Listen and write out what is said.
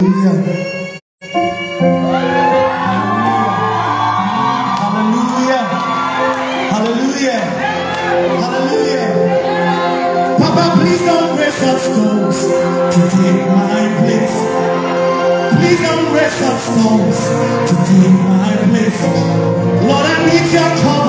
Hallelujah. Hallelujah. Hallelujah. Hallelujah. Papa, please don't raise up stones to take my place. Please don't up stones to take my place. Lord, I need your call.